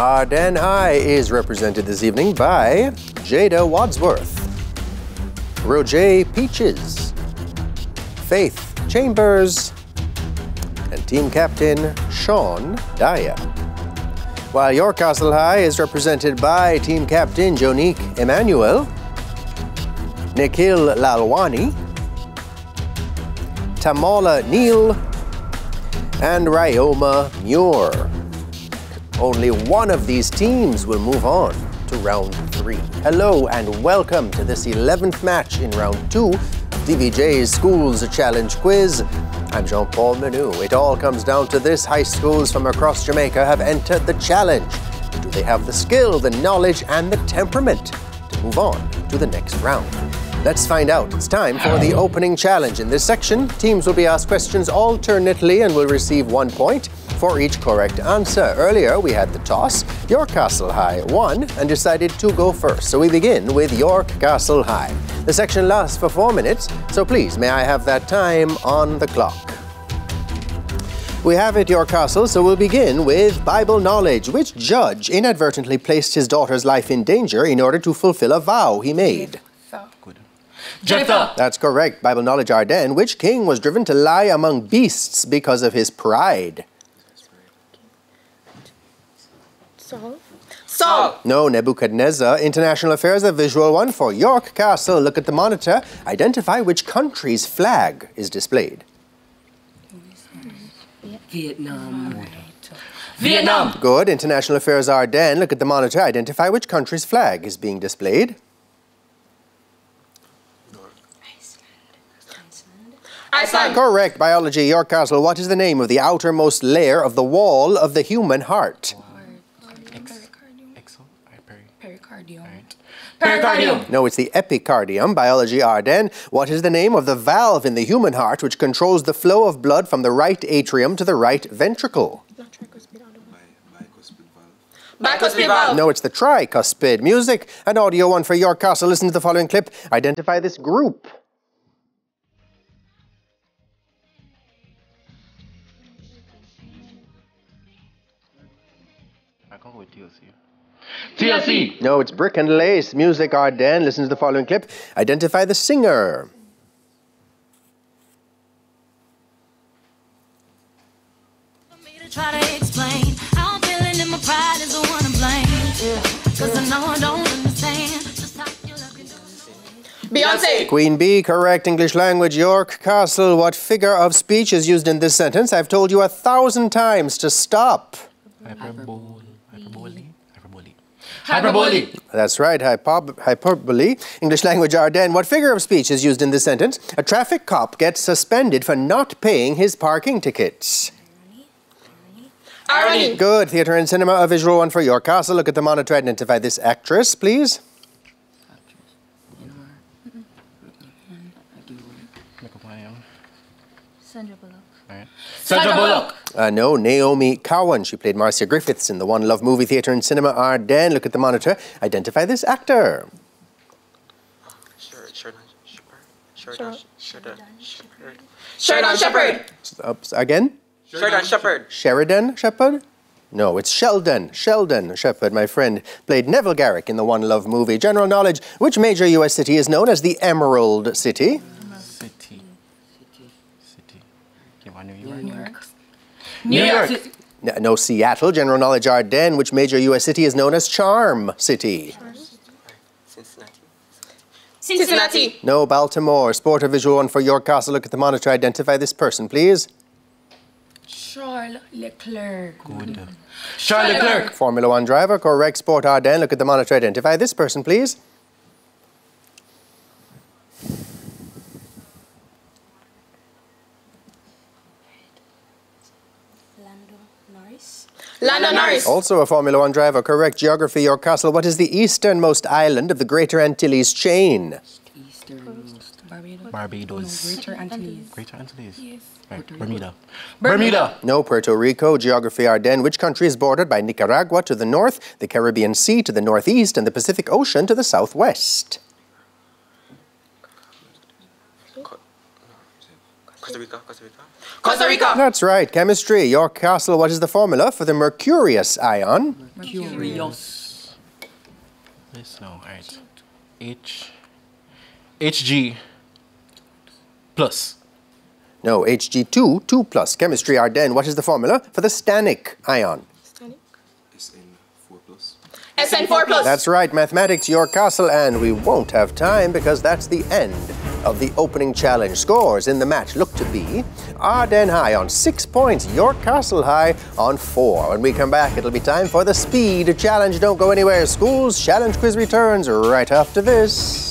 Ardenne High is represented this evening by Jada Wadsworth, Roger Peaches, Faith Chambers, and team captain Sean Dyer. While York Castle High is represented by team captain Jonique Emmanuel, Nikhil Lalwani, Tamala Neal, and Ryoma Muir. Only one of these teams will move on to round three. Hello and welcome to this 11th match in round two TVJ's Schools Challenge Quiz. I'm Jean-Paul Menou. It all comes down to this. High schools from across Jamaica have entered the challenge. Do they have the skill, the knowledge, and the temperament to move on to the next round? Let's find out. It's time for the opening challenge. In this section, teams will be asked questions alternately and will receive one point for each correct answer. Earlier, we had the toss. York Castle High won and decided to go first. So we begin with York Castle High. The section lasts for four minutes, so please, may I have that time on the clock? We have it, York Castle, so we'll begin with Bible knowledge. Which judge inadvertently placed his daughter's life in danger in order to fulfill a vow he made? Jephthah. That's correct. Bible knowledge Ardenne. Which king was driven to lie among beasts because of his pride? Saul. Saul. No, Nebuchadnezzar. International affairs, a visual one for York Castle. Look at the monitor. Identify which country's flag is displayed. Vietnam. Vietnam. Good. International affairs, Ardenne. Look at the monitor. Identify which country's flag is being displayed. Iceland. Correct. Biology, York Castle. What is the name of the outermost layer of the wall of the human heart? Pericardium. Pericardium. Pericardium. No, it's the epicardium. Biology, Ardenne. What is the name of the valve in the human heart which controls the flow of blood from the right atrium to the right ventricle? Tricuspid audible. Bicuspid valve. No, it's the tricuspid. Music and audio one for York Castle. Listen to the following clip. Identify this group. I with TLC. TLC. No, it's Brick and Lace. Music, Ardenne. Listen to the following clip. Identify the singer. for me to try to explain how I'm feeling and my pride is the one to blame. Cause I know I don't understand just how you look and do. Beyonce. Queen Bee, correct English language. York Castle. What figure of speech is used in this sentence? I've told you a thousand times to stop. Hyperbole. Hyperbole. Hyperbole. Hyperbole. That's right, hypo- hyperbole. English language Ardenne. What figure of speech is used in this sentence? A traffic cop gets suspended for not paying his parking tickets. Irony. Good. Theatre and cinema, a visual one for York Castle. Look at the monitor. Identify this actress, please. Makeup I am. Sandra Bullock. Alright. Sandra Bullock. Uh, no, Naomi Cowan. She played Marcia Griffiths in the One Love movie Theatre and Cinema Ardenne. Look at the monitor. Identify this actor. Sheridan Shepard. Sheridan Sheridan Shepard. Sheridan Shepherd. Again? Sheridan Shepard. Sheridan Shepard? No, it's Sheldon. Sheldon Shepard, my friend, played Neville Garrick in the One Love movie. General knowledge which major U.S. city is known as the Emerald City? City. City. Okay, what, New York? New York. N- No, Seattle. General knowledge Ardenne. Which major U.S. city is known as Charm City? Cincinnati. Cincinnati. No, Baltimore. Sport or visual one for York Castle. Look at the monitor. Identify this person, please. Charles Leclerc. Good. Charles Leclerc. Formula One driver. Correct. Sport Ardenne. Look at the monitor. Identify this person, please. Lando Norris. Lando Norris. Also a Formula One driver. Correct. Geography, York Castle. What is the easternmost island of the Greater Antilles chain? Easternmost. Barbados. Barbados. Greater Antilles. Greater Antilles. Yes. Right. Bermuda. Bermuda. No, Puerto Rico. Geography, Ardenne. Which country is bordered by Nicaragua to the north, the Caribbean Sea to the northeast, and the Pacific Ocean to the southwest? Costa Rica. Costa Rica. Costa Rica. That's right. Chemistry, York Castle. What is the formula for the mercurous ion? Mercurius. This now, alright. H. HG. Plus. No, Hg2, 2 plus. Chemistry, Ardenne. What is the formula for the stannic ion? Stannic? Sn4 plus. That's right, mathematics, York Castle, and we won't have time because that's the end of the opening challenge. Scores in the match look to be Ardenne High on six points, York Castle High on four. When we come back, it'll be time for the speed challenge. Don't go anywhere. School's challenge quiz returns right after this.